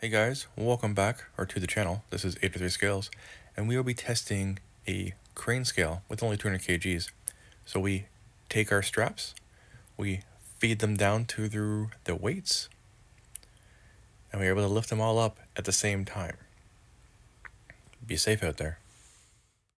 Hey guys, welcome back or to the channel. This is Eight to Three Scales, and we will be testing a crane scale with only 200 kgs. So we take our straps, we feed them down to through the weights, and we're able to lift them all up at the same time. Be safe out there.